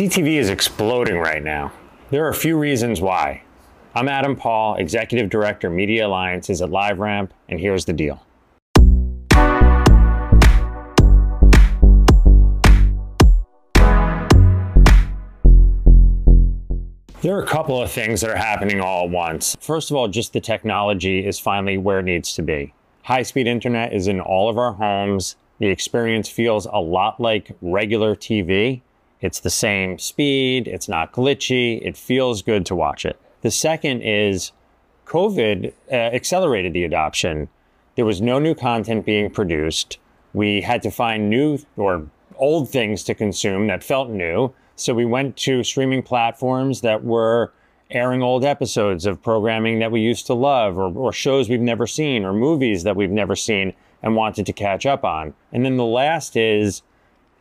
CTV is exploding right now. There are a few reasons why. I'm Adam Paul, Executive Director, Media Alliances at LiveRamp, and here's the deal. There are a couple of things that are happening all at once. First of all, just the technology is finally where it needs to be. High speed internet is in all of our homes. The experience feels a lot like regular TV. It's the same speed, it's not glitchy, it feels good to watch it. The second is COVID uh, accelerated the adoption. There was no new content being produced. We had to find new or old things to consume that felt new. So we went to streaming platforms that were airing old episodes of programming that we used to love or, or shows we've never seen or movies that we've never seen and wanted to catch up on. And then the last is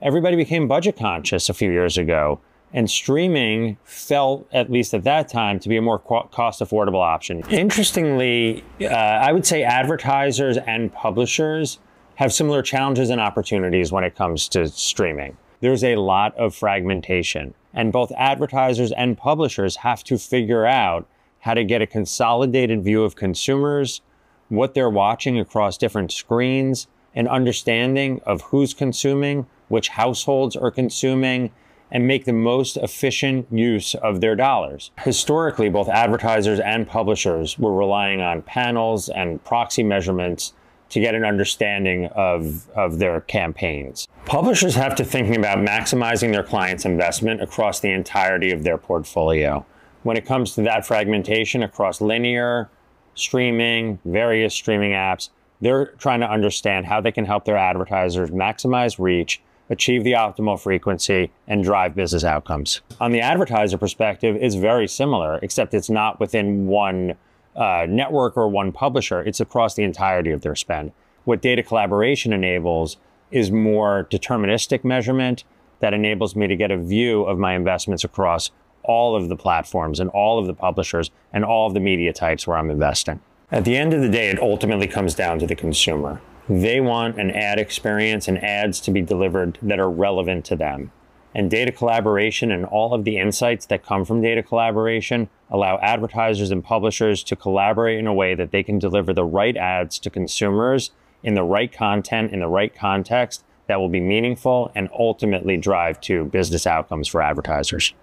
everybody became budget conscious a few years ago. And streaming felt, at least at that time, to be a more cost affordable option. Interestingly, uh, I would say advertisers and publishers have similar challenges and opportunities when it comes to streaming. There's a lot of fragmentation, and both advertisers and publishers have to figure out how to get a consolidated view of consumers, what they're watching across different screens, an understanding of who's consuming, which households are consuming, and make the most efficient use of their dollars. Historically, both advertisers and publishers were relying on panels and proxy measurements to get an understanding of, of their campaigns. Publishers have to thinking about maximizing their clients' investment across the entirety of their portfolio. When it comes to that fragmentation across linear, streaming, various streaming apps, they're trying to understand how they can help their advertisers maximize reach, achieve the optimal frequency, and drive business outcomes. On the advertiser perspective, it's very similar, except it's not within one uh, network or one publisher, it's across the entirety of their spend. What data collaboration enables is more deterministic measurement that enables me to get a view of my investments across all of the platforms and all of the publishers and all of the media types where I'm investing. At the end of the day, it ultimately comes down to the consumer. They want an ad experience and ads to be delivered that are relevant to them. And data collaboration and all of the insights that come from data collaboration allow advertisers and publishers to collaborate in a way that they can deliver the right ads to consumers in the right content, in the right context that will be meaningful and ultimately drive to business outcomes for advertisers.